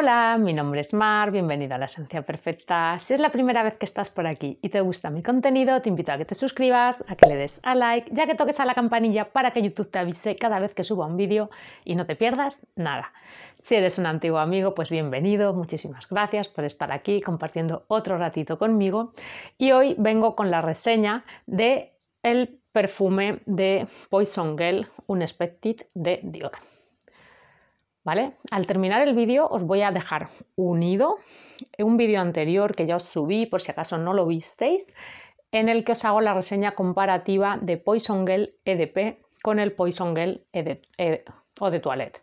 Hola, mi nombre es Mar, bienvenido a la Esencia Perfecta. Si es la primera vez que estás por aquí y te gusta mi contenido, te invito a que te suscribas, a que le des a like, ya que toques a la campanilla para que YouTube te avise cada vez que suba un vídeo y no te pierdas nada. Si eres un antiguo amigo, pues bienvenido, muchísimas gracias por estar aquí compartiendo otro ratito conmigo. Y hoy vengo con la reseña de el perfume de Poison Girl Unexpected de Dior. Al terminar el vídeo os voy a dejar unido un vídeo anterior que ya os subí por si acaso no lo visteis, en el que os hago la reseña comparativa de Poison Girl EDP con el Poison Girl e e o de Toilette.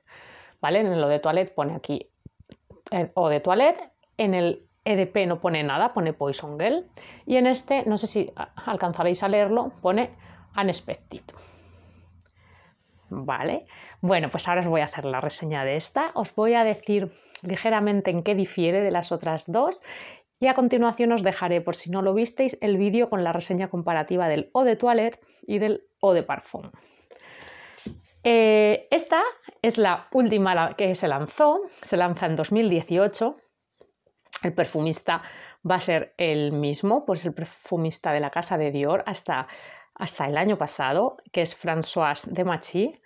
¿Vale? En lo de Toilette pone aquí eh, o de Toilette, en el EDP no pone nada, pone Poison Girl y en este, no sé si alcanzaréis a leerlo, pone Unexpected. ¿Vale? Bueno, pues ahora os voy a hacer la reseña de esta. Os voy a decir ligeramente en qué difiere de las otras dos y a continuación os dejaré, por si no lo visteis, el vídeo con la reseña comparativa del Eau de Toilette y del Eau de Parfum. Eh, esta es la última que se lanzó, se lanza en 2018. El perfumista va a ser el mismo, pues el perfumista de la casa de Dior hasta, hasta el año pasado, que es François de Machy.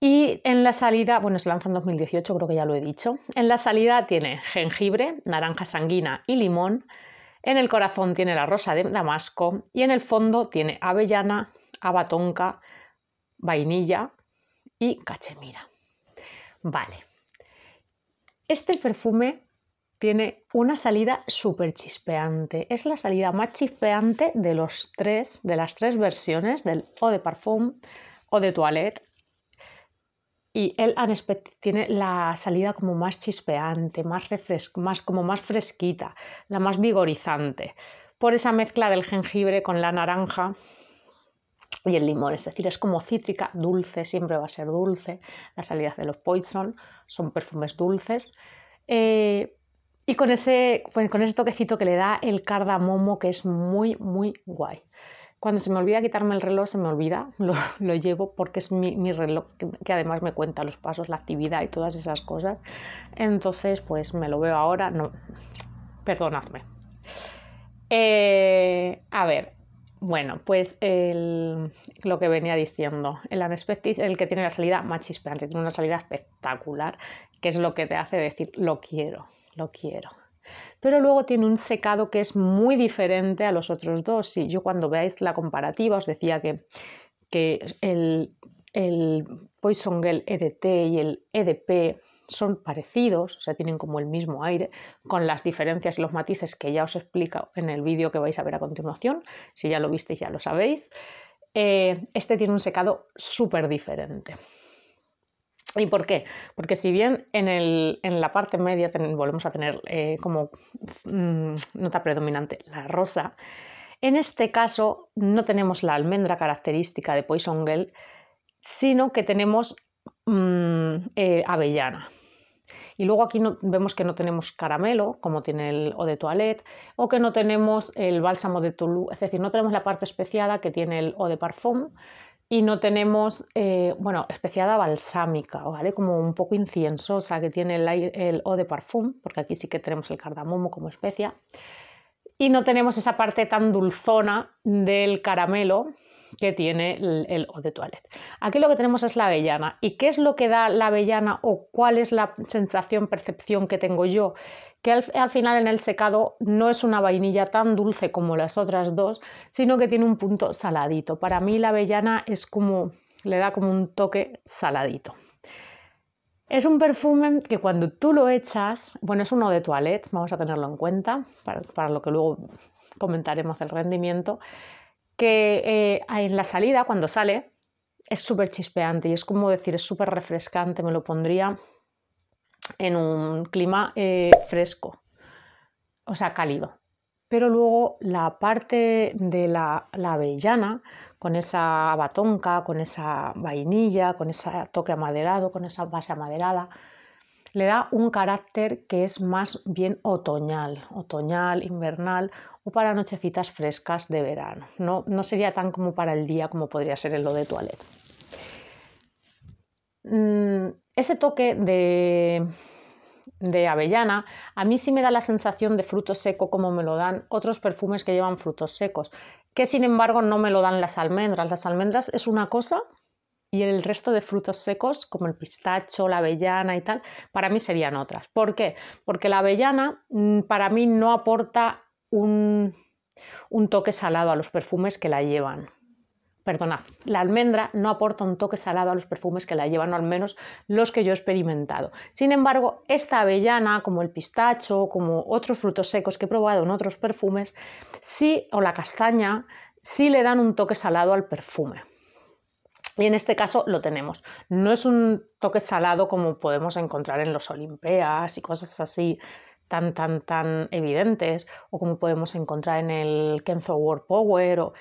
Y en la salida, bueno, se lanza en 2018, creo que ya lo he dicho. En la salida tiene jengibre, naranja sanguina y limón. En el corazón tiene la rosa de damasco y en el fondo tiene avellana, abatonca, vainilla y cachemira. Vale. Este perfume tiene una salida súper chispeante. Es la salida más chispeante de los tres, de las tres versiones del Eau de Parfum o de Toilette y el Unexpected tiene la salida como más chispeante, más, más, como más fresquita, la más vigorizante, por esa mezcla del jengibre con la naranja y el limón, es decir, es como cítrica, dulce, siempre va a ser dulce. Las salidas de los Poison son perfumes dulces. Eh, y con ese, con ese toquecito que le da el cardamomo, que es muy, muy guay. Cuando se me olvida quitarme el reloj, se me olvida, lo, llevo porque es mi, reloj que, además me cuenta los pasos, la actividad y todas esas cosas. Entonces, pues me lo veo ahora, no, perdonadme. Eh, a ver, bueno, pues lo que venía diciendo, el Unexpected el que tiene la salida más chispeante, tiene una salida espectacular, que es lo que te hace decir, lo quiero, lo quiero pero luego tiene un secado que es muy diferente a los otros dos. Y yo cuando veáis la comparativa os decía que, el, el Poison Girl EDT y el EDP son parecidos, o sea, tienen como el mismo aire, con las diferencias y los matices que ya os explico en el vídeo que vais a ver a continuación. Si ya lo visteis, ya lo sabéis. Eh, este tiene un secado súper diferente. ¿Y por qué? Porque si bien en, la parte media volvemos a tener eh, como mm, nota predominante la rosa, en este caso no tenemos la almendra característica de Poison Girl, sino que tenemos mm, eh, avellana. Y luego aquí vemos que no tenemos caramelo, como tiene el eau de toilette, o que no tenemos el bálsamo de Toulouse, es decir, no tenemos la parte especiada que tiene el eau de parfum, y no tenemos, eh, bueno, especiada balsámica, ¿vale? Como un poco inciensosa que tiene el, eau de parfum, porque aquí sí que tenemos el cardamomo como especia. Y no tenemos esa parte tan dulzona del caramelo que tiene el, el eau de toilette. Aquí lo que tenemos es la avellana. ¿Y qué es lo que da la avellana o cuál es la sensación, percepción que tengo yo? Que al, final en el secado no es una vainilla tan dulce como las otras dos, sino que tiene un punto saladito. Para mí la avellana es como, le da como un toque saladito. Es un perfume que cuando tú lo echas, bueno, es uno de toilette, vamos a tenerlo en cuenta, para, lo que luego comentaremos el rendimiento, que eh, en la salida, cuando sale, es súper chispeante y es como decir, es súper refrescante, me lo pondría en un clima eh, fresco, o sea, cálido. Pero luego la parte de la, avellana, con esa batonca, con esa vainilla, con ese toque amaderado, con esa base amaderada, le da un carácter que es más bien otoñal, otoñal, invernal o para nochecitas frescas de verano. No, no sería tan como para el día como podría ser el lo de toilette. Mm, ese toque de, de avellana, a mí sí me da la sensación de fruto seco como me lo dan otros perfumes que llevan frutos secos, que sin embargo no me lo dan las almendras. Las almendras es una cosa y el resto de frutos secos, como el pistacho, la avellana y tal, para mí serían otras. ¿Por qué? Porque la avellana mm, para mí no aporta un, un toque salado a los perfumes que la llevan perdonad, la almendra no aporta un toque salado a los perfumes que la llevan, o al menos los que yo he experimentado. Sin embargo, esta avellana, como el pistacho, como otros frutos secos que he probado en otros perfumes, sí, o la castaña, sí le dan un toque salado al perfume. Y en este caso lo tenemos. No es un toque salado como podemos encontrar en los Olimpeas y cosas así tan, tan, tan evidentes, o como podemos encontrar en el Kenzo World Power, o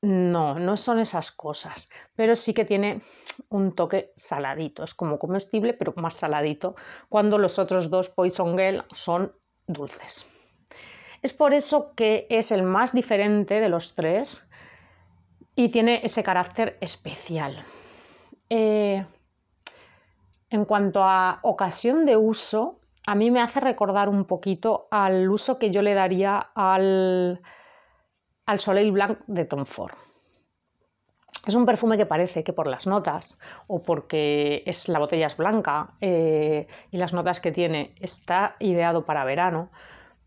no, no son esas cosas, pero sí que tiene un toque saladito, es como comestible, pero más saladito, cuando los otros dos Poison Girl son dulces. Es por eso que es el más diferente de los tres y tiene ese carácter especial. Eh, en cuanto a ocasión de uso, a mí me hace recordar un poquito al uso que yo le daría al, al Soleil Blanc de Tom Ford. Es un perfume que parece que por las notas o porque es, la botella es blanca eh, y las notas que tiene está ideado para verano,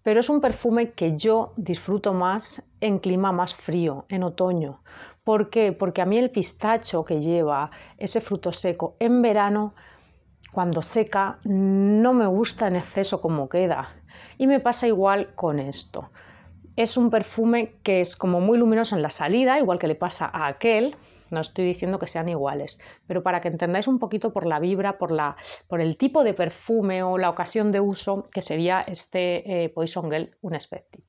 pero es un perfume que yo disfruto más en clima más frío, en otoño. ¿Por qué? Porque a mí el pistacho que lleva ese fruto seco en verano, cuando seca, no me gusta en exceso como queda. Y me pasa igual con esto. Es un perfume que es como muy luminoso en la salida, igual que le pasa a aquel. No estoy diciendo que sean iguales, pero para que entendáis un poquito por la vibra, por, la, por el tipo de perfume o la ocasión de uso que sería este eh, Poison Girl Unexpected.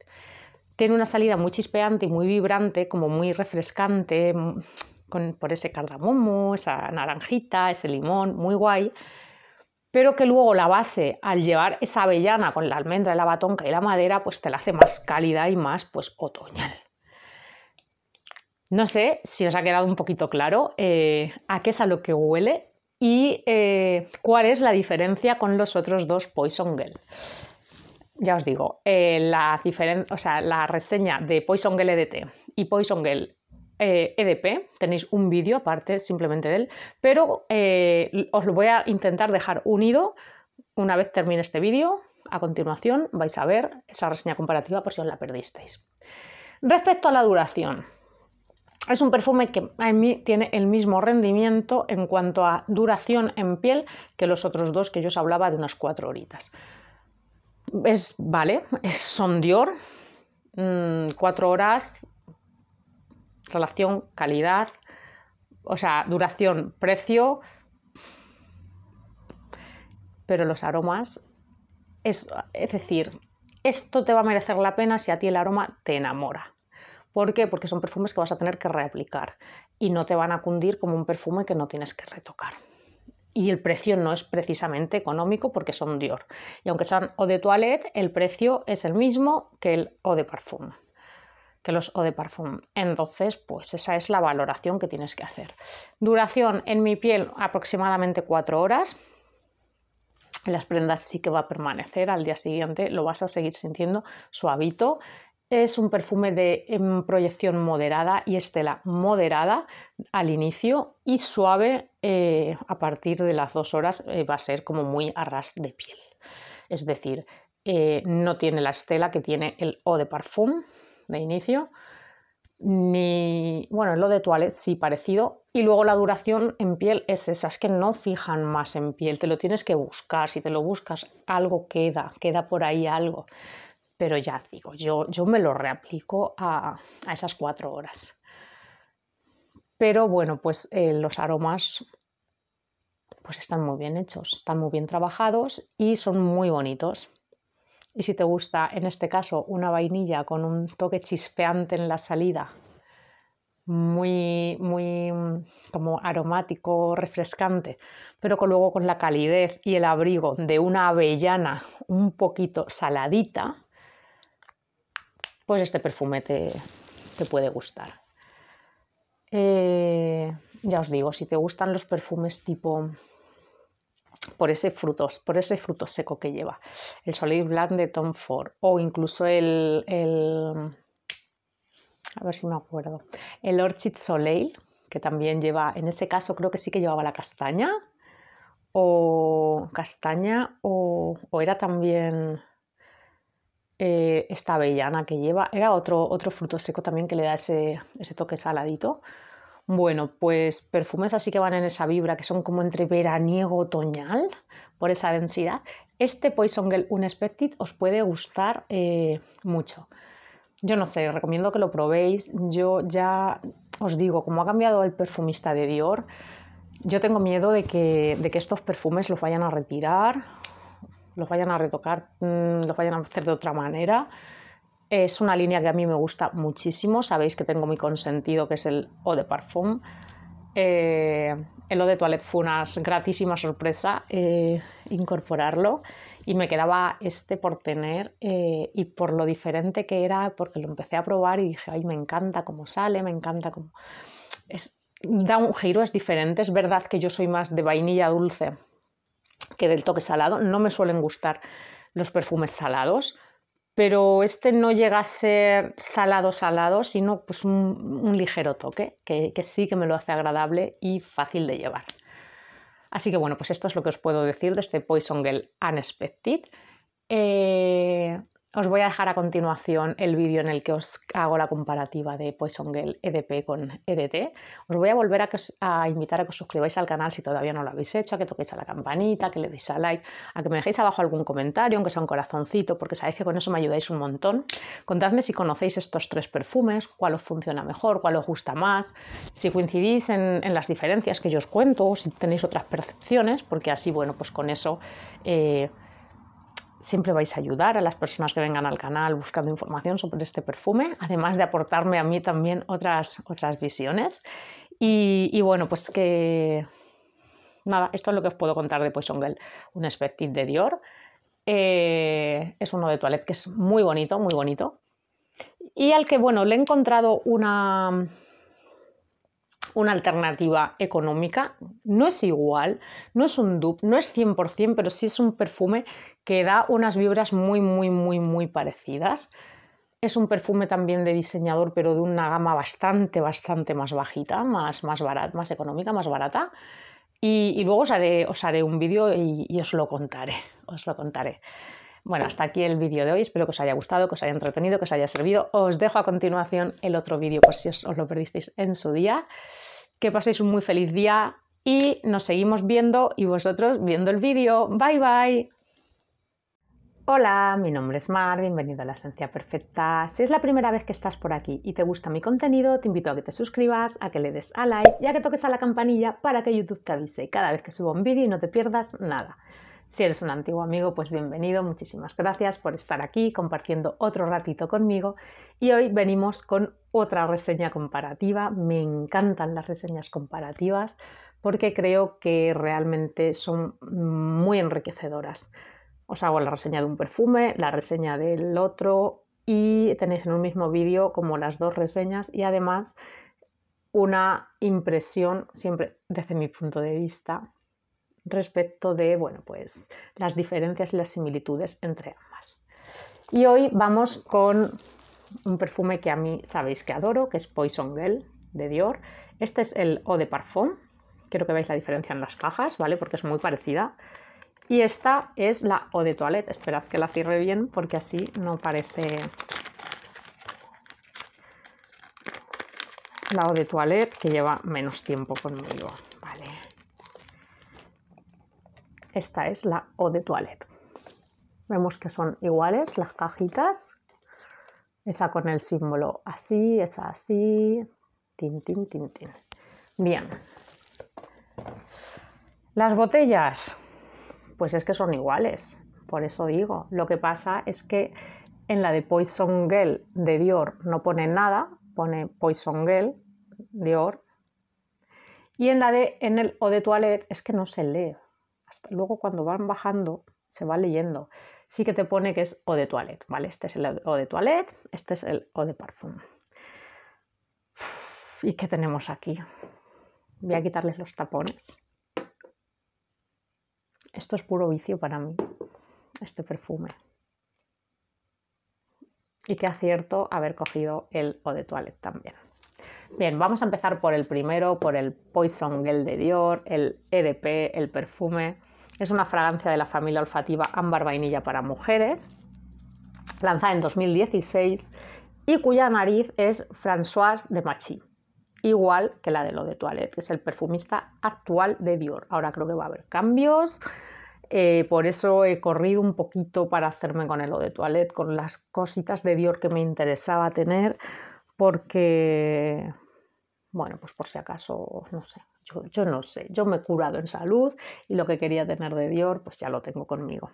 Tiene una salida muy chispeante y muy vibrante, como muy refrescante, mm, con, por ese cardamomo, esa naranjita, ese limón, muy guay pero que luego la base, al llevar esa avellana con la almendra, la batonca y la madera, pues te la hace más cálida y más pues otoñal. No sé si os ha quedado un poquito claro eh, a qué es a lo que huele y eh, cuál es la diferencia con los otros dos Poison Girl. Ya os digo, eh, la, o sea, la reseña de Poison Girl EDT y Poison Girl eh, e tenéis un vídeo aparte simplemente de él, pero eh, os lo voy a intentar dejar unido una vez termine este vídeo. A continuación vais a ver esa reseña comparativa por si os la perdisteis. Respecto a la duración, es un perfume que a mí tiene el mismo rendimiento en cuanto a duración en piel que los otros dos que yo os hablaba de unas cuatro horitas. Es, vale, es, son Dior, mm, cuatro horas relación calidad, o sea, duración, precio, pero los aromas, es, es decir, esto te va a merecer la pena si a ti el aroma te enamora. ¿Por qué? Porque son perfumes que vas a tener que reaplicar y no te van a cundir como un perfume que no tienes que retocar. Y el precio no es precisamente económico porque son Dior. Y aunque sean eau de toilette, el precio es el mismo que el eau de parfum que los eau de parfum. Entonces, pues esa es la valoración que tienes que hacer. Duración en mi piel aproximadamente 4 horas. las prendas sí que va a permanecer al día siguiente, lo vas a seguir sintiendo suavito. Es un perfume de proyección moderada y estela moderada al inicio y suave eh, a partir de las dos horas eh, va a ser como muy a ras de piel. Es decir, eh, no tiene la estela que tiene el eau de parfum, de inicio, ni, bueno, lo de toilette sí parecido, y luego la duración en piel es esa, es que no fijan más en piel, te lo tienes que buscar, si te lo buscas algo queda, queda por ahí algo, pero ya digo, yo, yo me lo reaplico a, esas cuatro horas. Pero bueno, pues eh, los aromas pues están muy bien hechos, están muy bien trabajados y son muy bonitos. Y si te gusta, en este caso, una vainilla con un toque chispeante en la salida, muy, muy mm, como aromático, refrescante, pero con, luego con la calidez y el abrigo de una avellana un poquito saladita, pues este perfume te, puede gustar. Eh, ya os digo, si te gustan los perfumes tipo por ese fruto, por ese fruto seco que lleva. El Soleil Blanc de Tom Ford o incluso el, a ver si me acuerdo, el Orchid Soleil, que también lleva, en ese caso creo que sí que llevaba la castaña o castaña o, era también eh, esta avellana que lleva, era otro, otro fruto seco también que le da ese, ese toque saladito. Bueno, pues perfumes así que van en esa vibra, que son como entre veraniego otoñal, por esa densidad. Este Poison Girl Unexpected os puede gustar eh, mucho. Yo no sé, recomiendo que lo probéis. Yo ya os digo, como ha cambiado el perfumista de Dior, yo tengo miedo de que, de que estos perfumes los vayan a retirar, los vayan a retocar, mm, los vayan a hacer de otra manera. Es una línea que a mí me gusta muchísimo. Sabéis que tengo mi consentido, que es el Eau de Parfum. Eh, el Eau de Toilette fue una gratísima sorpresa eh, incorporarlo y me quedaba este por tener eh, y por lo diferente que era, porque lo empecé a probar y dije, ay, me encanta cómo sale, me encanta cómo... Es, da un giro, es diferente. Es verdad que yo soy más de vainilla dulce que del toque salado. No me suelen gustar los perfumes salados, pero este no llega a ser salado salado, sino pues un, ligero toque, que, sí que me lo hace agradable y fácil de llevar. Así que bueno, pues esto es lo que os puedo decir de este Poison Girl Unexpected. Eh, os voy a dejar a continuación el vídeo en el que os hago la comparativa de Poison Girl EDP con EDT. Os voy a volver a, invitar a que os suscribáis al canal si todavía no lo habéis hecho, a que toquéis a la campanita, que le deis a like, a que me dejéis abajo algún comentario, aunque sea un corazoncito, porque sabéis que con eso me ayudáis un montón. Contadme si conocéis estos tres perfumes, cuál os funciona mejor, cuál os gusta más, si coincidís en, las diferencias que yo os cuento, o si tenéis otras percepciones, porque así, bueno, pues con eso... Eh, siempre vais a ayudar a las personas que vengan al canal buscando información sobre este perfume, además de aportarme a mí también otras, otras visiones. Y, bueno, pues que nada, esto es lo que os puedo contar de Poison Girl, un Expected de Dior. Eh, es uno de toilette que es muy bonito, muy bonito. Y al que, bueno, le he encontrado una, una alternativa económica. No es igual, no es un dupe, no es 100%, pero sí es un perfume que da unas vibras muy, muy, muy, muy parecidas. Es un perfume también de diseñador, pero de una gama bastante, bastante más bajita, más, más más económica, más barata. Y, luego os haré, os haré un vídeo y, y, os lo contaré. Os lo contaré. Bueno, hasta aquí el vídeo de hoy. Espero que os haya gustado, que os haya entretenido, que os haya servido. Os dejo a continuación el otro vídeo por si os, lo perdisteis en su día que paséis un muy feliz día y nos seguimos viendo y vosotros viendo el vídeo. Bye bye. Hola, mi nombre es Mar, bienvenido a la Esencia Perfecta. Si es la primera vez que estás por aquí y te gusta mi contenido, te invito a que te suscribas, a que le des a like y a que toques a la campanilla para que YouTube te avise cada vez que subo un vídeo y no te pierdas nada. Si eres un antiguo amigo, pues bienvenido, muchísimas gracias por estar aquí compartiendo otro ratito conmigo y hoy venimos con otra reseña comparativa. Me encantan las reseñas comparativas porque creo que realmente son muy enriquecedoras. Os hago la reseña de un perfume, la reseña del otro y tenéis en un mismo vídeo como las dos reseñas y además una impresión, siempre desde mi punto de vista, respecto de bueno, pues, las diferencias y las similitudes entre ambas. Y hoy vamos con un perfume que a mí sabéis que adoro, que es Poison Girl de Dior. Este es el Eau de Parfum. Quiero que veáis la diferencia en las cajas, ¿vale? Porque es muy parecida. Y esta es la Eau de Toilette. Esperad que la cierre bien porque así no parece la Eau de Toilette que lleva menos tiempo conmigo. Vale. Esta es la Eau de Toilette. Vemos que son iguales las cajitas esa con el símbolo así, esa así. Tin, tin, tin, tin. Bien. Las botellas, pues es que son iguales. Por eso digo. Lo que pasa es que en la de Poison Girl de Dior no pone nada, pone Poison Girl Dior. Y en la de en el Eau de Toilette es que no se lee. Luego cuando van bajando se va leyendo sí que te pone que es eau de toilette, ¿vale? Este es el eau de toilette, este es el eau de parfum. ¿Y qué tenemos aquí? Voy a quitarles los tapones. Esto es puro vicio para mí, este perfume. Y qué acierto haber cogido el Eau de Toilette también. Bien, vamos a empezar por el primero, por el Poison Gel de Dior, el EDP, el perfume. Es una fragancia de la familia olfativa ámbar vainilla para mujeres, lanzada en 2016 y cuya nariz es Françoise de Machi, igual que la de lo de Toilette, que es el perfumista actual de Dior. Ahora creo que va a haber cambios, eh, por eso he corrido un poquito para hacerme con el eau de toilette, con las cositas de Dior que me interesaba tener, porque, bueno, pues por si acaso, no sé, yo, no sé, yo me he curado en salud y lo que quería tener de Dior, pues ya lo tengo conmigo.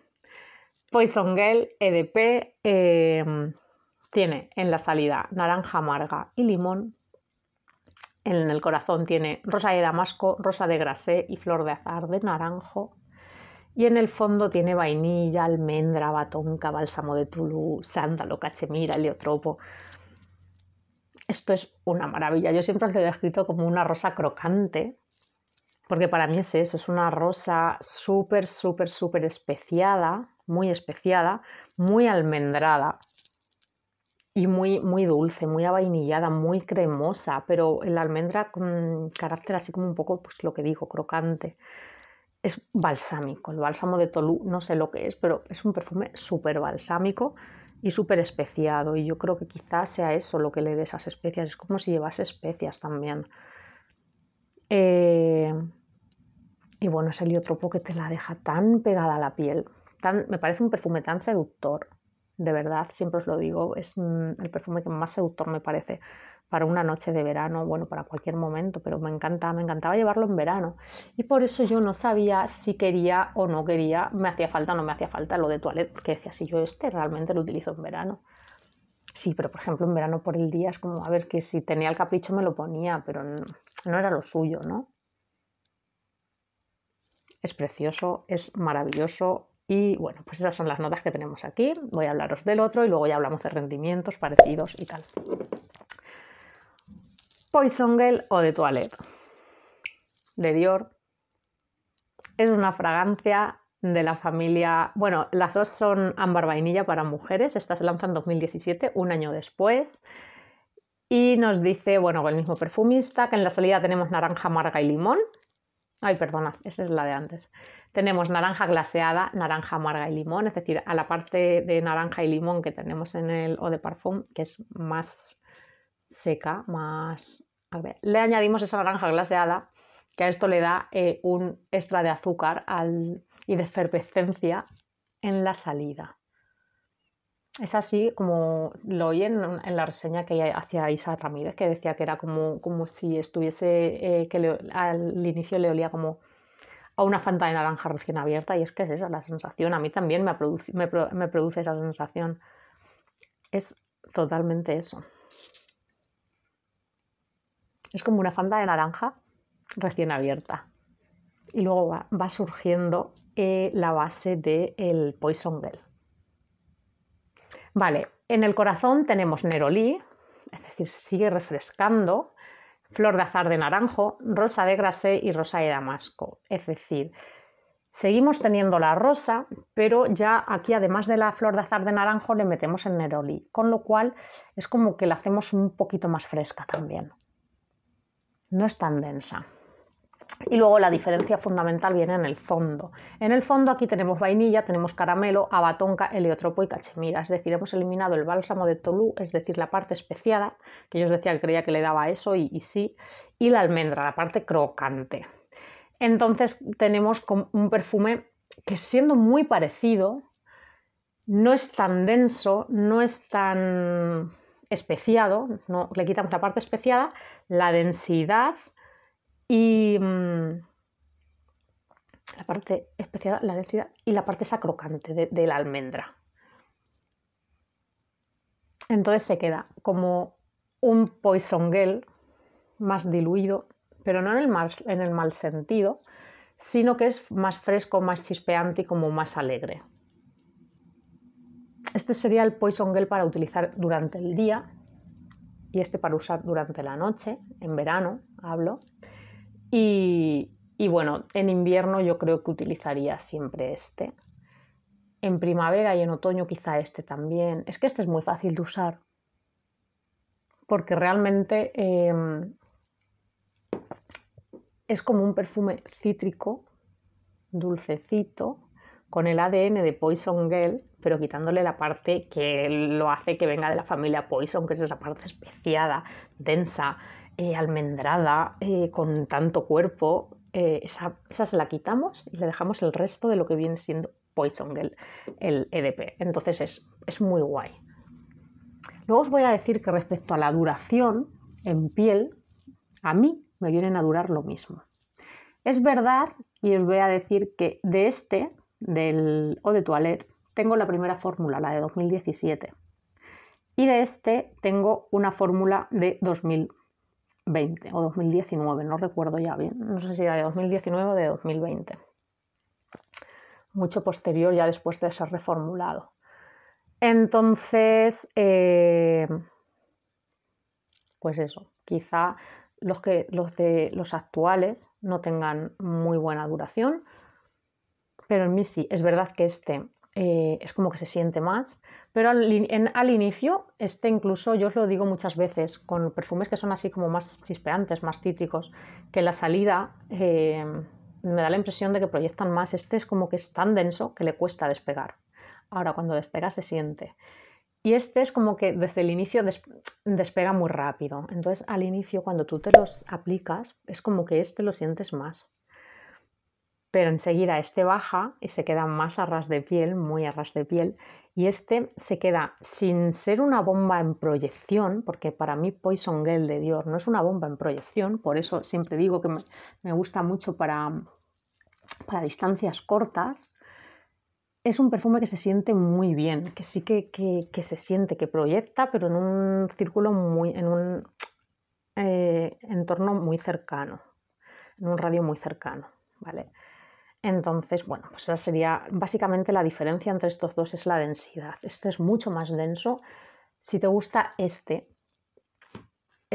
Poison Girl EDP em, tiene en la salida naranja amarga y limón. En el corazón tiene rosa de damasco, rosa de grasé y flor de azar de naranjo. Y en el fondo tiene vainilla, almendra, batonca, bálsamo de Tulú, sándalo, cachemira, heliotropo. Esto es una maravilla. Yo siempre lo he descrito como una rosa crocante, porque para mí es eso, es una rosa súper, súper, súper especiada, muy especiada, muy almendrada y muy, muy dulce, muy avainillada, muy cremosa, pero la almendra con carácter así como un poco, pues lo que digo, crocante es balsámico. El bálsamo de Tolú no sé lo que es, pero es un perfume súper balsámico y súper especiado. Y yo creo que quizás sea eso lo que le dé esas especias. Es como si llevase especias también. Eh, y bueno, es heliotropo que te la deja tan pegada a la piel. Tan, me parece un perfume tan seductor. De verdad, siempre os lo digo, es mm, el perfume que más seductor me parece para una noche de verano, bueno, para cualquier momento, pero me encanta, me encantaba llevarlo en verano. Y por eso yo no sabía si quería o no quería, me hacía falta o no me hacía falta lo de toilette, porque decía, si yo este realmente lo utilizo en verano. Sí, pero por ejemplo en verano por el día es como, a ver, que si tenía el capricho me lo ponía, pero no, no era lo suyo, ¿no? Es precioso, es maravilloso, y bueno, pues esas son las notas que tenemos aquí. Voy a hablaros del otro y luego ya hablamos de rendimientos parecidos y tal. Poison Girl o de Toilette de Dior. Es una fragancia de la familia, bueno, las dos son ámbar vainilla para mujeres, esta se lanza en 2017, un año después, y nos dice, bueno, el mismo perfumista, que en la salida tenemos naranja amarga y limón. Ay, perdona, esa es la de antes. Tenemos naranja glaseada, naranja amarga y limón, es decir, a la parte de naranja y limón que tenemos en el eau de parfum, que es más seca, más... A ver, le añadimos esa naranja glaseada que a esto le da eh, un extra de azúcar y de efervescencia en la salida. Es así como lo oí en, la reseña que hacía Isa Ramírez, que decía que era como, como si estuviese, eh, que al inicio le olía como a una fanta de naranja recién abierta y es que es esa la sensación. A mí también me produce esa sensación. Es totalmente eso. Es como una fanda de naranja recién abierta. Y luego va, surgiendo eh, la base del Poison Gel. Vale, en el corazón tenemos Neroli, es decir, sigue refrescando, flor de azar de naranjo, rosa de grasé y rosa de damasco. Es decir, seguimos teniendo la rosa, pero ya aquí además de la flor de azar de naranjo le metemos el Neroli, con lo cual es como que la hacemos un poquito más fresca también no es tan densa. Y luego la diferencia fundamental viene en el fondo. En el fondo aquí tenemos vainilla, tenemos caramelo, abatonca, heliotropo y cachemira. Es decir, hemos eliminado el bálsamo de Tolú, es decir, la parte especiada, que yo os decía que creía que le daba eso y, y sí, y la almendra, la parte crocante. Entonces tenemos un perfume que siendo muy parecido, no es tan denso, no es tan especiado, no, le quitamos la parte especiada, la densidad y mm, la parte especial, la densidad y la parte sacrocante de, la almendra. Entonces se queda como un poison gel más diluido, pero no en el, mal, en el mal sentido, sino que es más fresco, más chispeante y como más alegre. Este sería el poison gel para utilizar durante el día y este para usar durante la noche, en verano hablo. Y, bueno, en invierno yo creo que utilizaría siempre este. En primavera y en otoño quizá este también. Es que este es muy fácil de usar. Porque realmente em, es como un perfume cítrico, dulcecito, con el ADN de Poison Girl, pero quitándole la parte que lo hace que venga de la familia Poison, que es esa parte especiada, densa, eh, almendrada, eh, con tanto cuerpo. Eh, esa, se la quitamos y le dejamos el resto de lo que viene siendo Poison Girl, el EDP. Entonces es, es muy guay. Luego os voy a decir que respecto a la duración en piel, a mí me vienen a durar lo mismo. Es verdad, y os voy a decir que de este, del de Toilette, tengo la primera fórmula, la de 2017. Y de este tengo una fórmula de 2020 o 2019, no recuerdo ya bien, no sé si era de 2019 o de 2020. Mucho posterior ya después de ser reformulado. Entonces, eh, pues eso, quizá los, que, los de los actuales no tengan muy buena duración, pero en mí sí, es verdad que este eh, es como que se siente más, pero al, inicio, este incluso, yo os lo digo muchas veces, con perfumes que son así como más chispeantes, más cítricos, que la salida eh, me da la impresión de que proyectan más, este es como que es tan denso que le cuesta despegar. Ahora cuando despega se siente. Y este es como que desde el inicio despega muy rápido. Entonces al inicio cuando tú te los aplicas es como que este lo sientes más. Pero enseguida este baja y se queda más a ras de piel, muy a ras de piel. Y este se queda sin ser una bomba en proyección, porque para mí Poison Girl de Dior no es una bomba en proyección, por eso siempre digo que me, gusta mucho para, distancias cortas es un perfume que se siente muy bien, que sí que, se siente, que proyecta, pero en un círculo muy, en un eh, entorno muy cercano, en un radio muy cercano, ¿vale? Entonces, bueno, pues esa sería básicamente la diferencia entre estos dos es la densidad. Este es mucho más denso. Si te gusta este,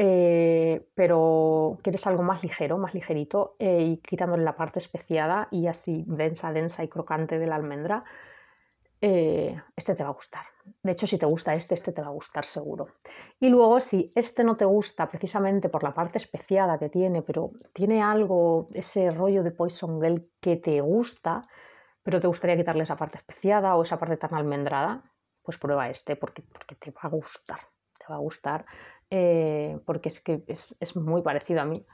eh, pero quieres algo más ligero, más ligerito, eh, y quitándole la parte especiada y así densa, densa y crocante de la almendra, eh, este te va a gustar. De hecho, si te gusta este, este te va a gustar seguro. Y luego, si este no te gusta precisamente por la parte especiada que tiene, pero tiene algo, ese rollo de Poison Girl que te gusta, pero te gustaría quitarle esa parte especiada o esa parte tan almendrada, pues prueba este porque, porque te va a gustar. Te va a gustar eh, porque es que es, muy parecido a mí.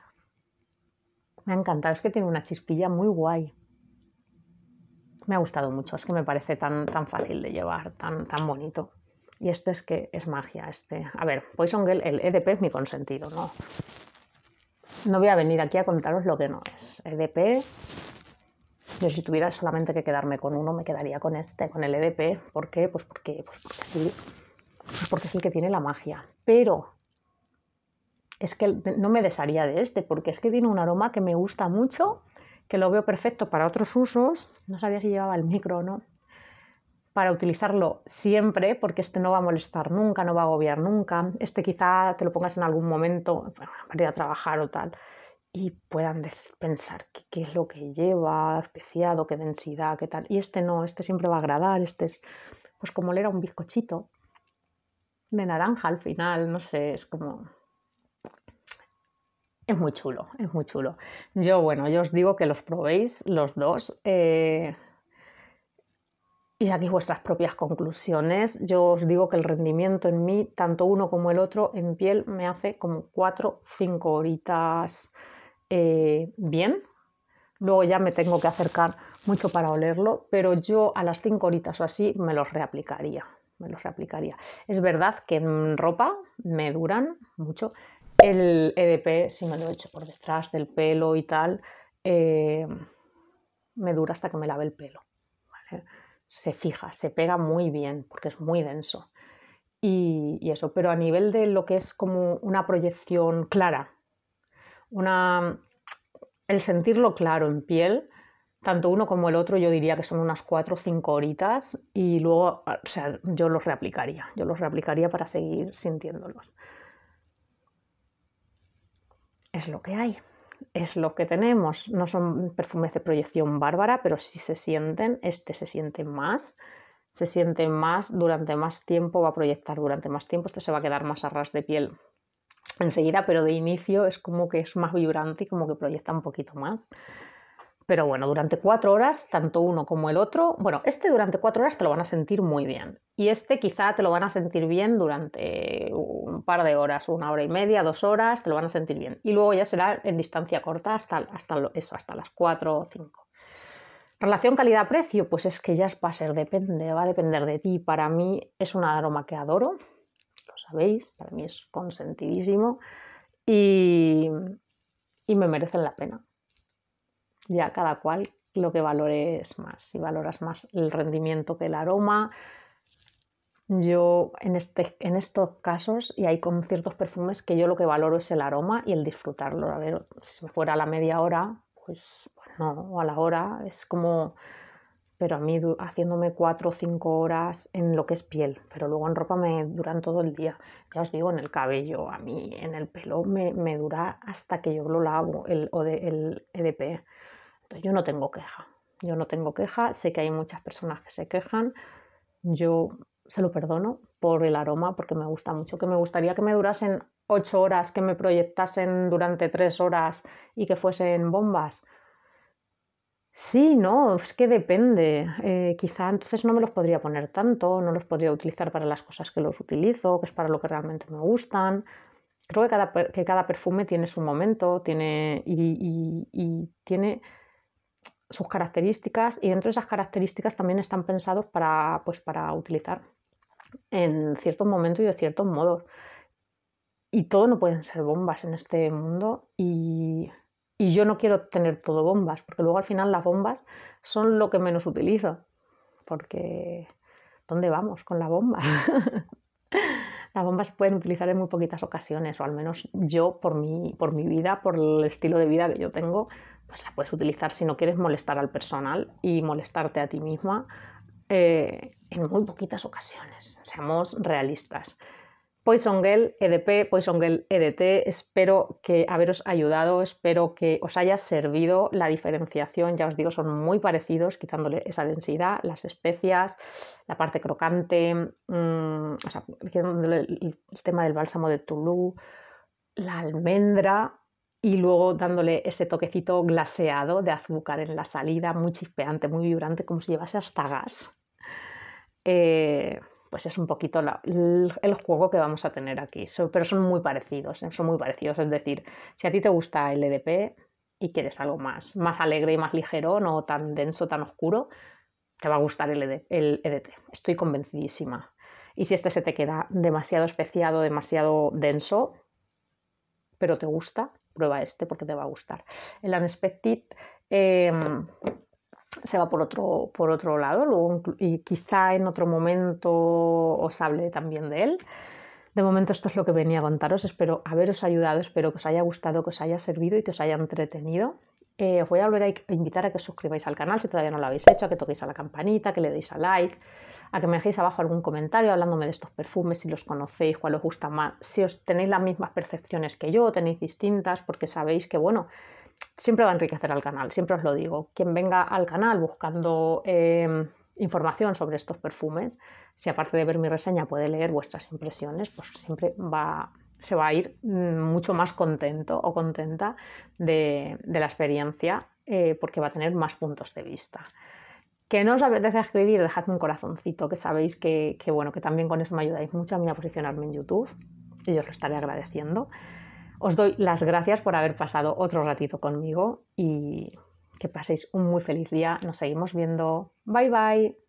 Me ha encantado, es que tiene una chispilla muy guay. Me ha gustado mucho, es que me parece tan, tan fácil de llevar, tan, tan bonito. Y este es que es magia. Este. A ver, Poison Girl, el EDP es mi consentido, ¿no? No voy a venir aquí a contaros lo que no es. EDP, yo si tuviera solamente que quedarme con uno, me quedaría con este, con el EDP. ¿Por qué? Pues porque, pues porque sí, pues porque es el que tiene la magia. Pero es que no me desharía de este, porque es que tiene un aroma que me gusta mucho, que lo veo perfecto para otros usos. No sabía si llevaba el micro o no. Para utilizarlo siempre, porque este no va a molestar nunca, no va a agobiar nunca. Este quizá te lo pongas en algún momento para ir a trabajar o tal y puedan pensar qué, es lo que lleva, especiado, qué densidad, qué tal. Y este no, este siempre va a agradar, este es pues como le era un bizcochito de naranja al final, no sé, es como es muy chulo, es muy chulo. Yo, bueno, yo os digo que los probéis los dos eh, y saquéis vuestras propias conclusiones. Yo os digo que el rendimiento en mí, tanto uno como el otro, en piel me hace como 4 5 horitas eh, bien. Luego ya me tengo que acercar mucho para olerlo, pero yo a las 5 horitas o así me los reaplicaría. Me los reaplicaría. Es verdad que en ropa me duran mucho, el EDP, si me lo he hecho por detrás del pelo y tal, eh, me dura hasta que me lave el pelo. Se fija, se pega muy bien porque es muy denso. Y, eso, pero a nivel de lo que es como una proyección clara, una, el sentirlo claro en piel, tanto uno como el otro yo diría que son unas 4 o 5 horitas y luego, o sea, yo los reaplicaría, yo los reaplicaría para seguir sintiéndolos. Es lo que hay. es lo que tenemos. No son perfumes de proyección bárbara, pero sí se sienten. Este se siente más. Se siente más durante más tiempo, va a proyectar durante más tiempo. Este se va a quedar más a ras de piel enseguida, pero de inicio es como que es más vibrante y como que proyecta un poquito más. Pero bueno, durante cuatro horas, tanto uno como el otro, bueno, este durante cuatro horas te lo van a sentir muy bien. Y este quizá te lo van a sentir bien durante un par de horas, una hora y media, dos horas, te lo van a sentir bien. Y luego ya será en distancia corta hasta, hasta eso, hasta las cuatro o cinco. Relación calidad-precio, pues es que ya va a ser, depende, va a depender de ti. Para mí es un aroma que adoro, lo sabéis, para mí es consentidísimo y, y me merecen la pena ya cada cual lo que valores más. Si valoras más el rendimiento que el aroma, yo en, este, en estos casos, y hay con ciertos perfumes que yo lo que valoro es el aroma y el disfrutarlo. A ver, si fuera a la media hora, pues, pues no, o a la hora, es como, pero a mí haciéndome cuatro o cinco horas en lo que es piel, pero luego en ropa me duran todo el día. Ya os digo, en el cabello, a mí en el pelo me, me dura hasta que yo lo lavo, el, o el EDP yo no tengo queja. Yo no tengo queja. Sé que hay muchas personas que se quejan. Yo se lo perdono por el aroma, porque me gusta mucho. Que me gustaría que me durasen ocho horas, que me proyectasen durante tres horas y que fuesen bombas. Sí, no, es que depende. Eh, quizá entonces no me los podría poner tanto, no los podría utilizar para las cosas que los utilizo, que es para lo que realmente me gustan. Creo que cada, que cada perfume tiene su momento tiene, y tiene sus características y dentro de esas características también están pensados para, pues, para utilizar en ciertos momentos y de ciertos modos. Y todo no pueden ser bombas en este mundo y, y yo no quiero tener todo bombas, porque luego al final las bombas son lo que menos utilizo. Porque, ¿dónde vamos con la bomba? las bombas se pueden utilizar en muy poquitas ocasiones, o al menos yo, por mi, por mi vida, por el estilo de vida que yo tengo, pues la puedes utilizar si no quieres molestar al personal y molestarte a ti misma eh, en muy poquitas ocasiones. Seamos realistas. Poison Girl EDP, Poison Girl EDT, espero que haberos ayudado, espero que os haya servido la diferenciación, ya os digo, son muy parecidos, quitándole esa densidad, las especias, la parte crocante, mm, sea, el, el tema del bálsamo de Toulouse, la almendra, y luego dándole ese toquecito glaseado de azúcar en la salida, muy chispeante, muy vibrante, como si llevase hasta gas. Eh, pues es un poquito el, juego que vamos a tener aquí. pero son muy parecidos, ¿eh? son muy parecidos. Es decir, si a ti te gusta el EDP y quieres algo más, más alegre y más ligero, no tan denso, tan oscuro, te va a gustar el, ED, el EDT. Estoy convencidísima. Y si este se te queda demasiado especiado, demasiado denso, pero te gusta, prueba este porque te va a gustar. El Unexpected em, se va por otro, por otro lado luego, y quizá en otro momento os hable también de él. De momento esto es lo que venía a contaros. Espero haberos ayudado, espero que os haya gustado, que os haya servido y que os haya entretenido. Eh, os voy a volver a invitar a que os suscribáis al canal si todavía no lo habéis hecho, a que toquéis a la campanita, que le deis a like, a que me dejéis abajo algún comentario hablándome de estos perfumes, si los conocéis, cuál os gusta más, si os tenéis las mismas percepciones que yo, tenéis distintas, porque sabéis que, bueno, siempre va a enriquecer al canal, siempre os lo digo. Quien venga al canal buscando eh, información sobre estos perfumes, si aparte de ver mi reseña puede leer vuestras impresiones, pues siempre va se va a ir mm, mucho más contento o contenta de, la experiencia eh, porque va a tener más puntos de vista. Que no os apetece escribir, dejadme un corazoncito, que sabéis que, bueno, que también con eso me ayudáis mucho a mí a posicionarme en YouTube y os lo estaré agradeciendo. Os doy las gracias por haber pasado otro ratito conmigo y que paséis un muy feliz día. Nos seguimos viendo. Bye bye.